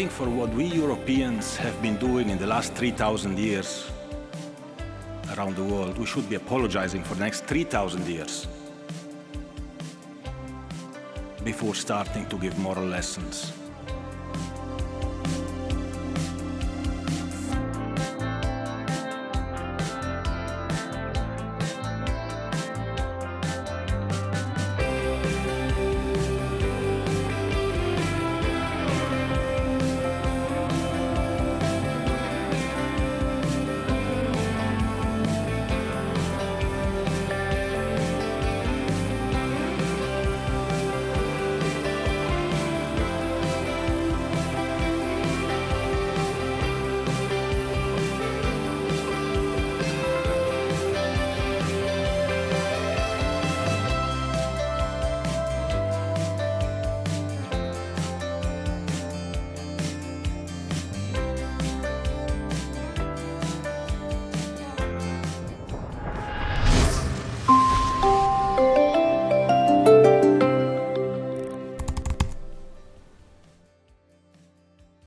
think for what we Europeans have been doing in the last 3,000 years around the world, we should be apologizing for the next 3,000 years before starting to give moral lessons.